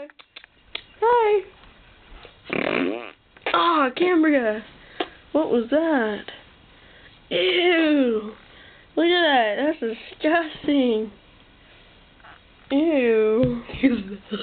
dude. Hi. Ah, oh, Cambria. What was that? Ew. Look at that. That's disgusting. Ew.